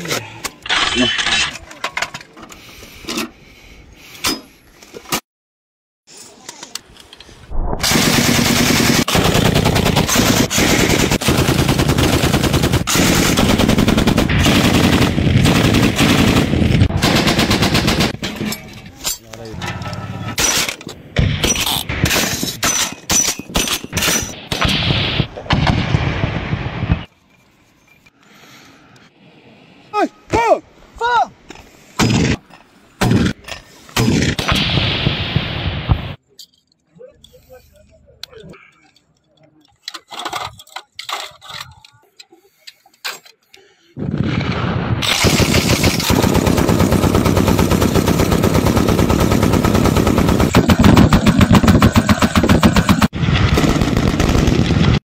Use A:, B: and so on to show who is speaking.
A: Yeah.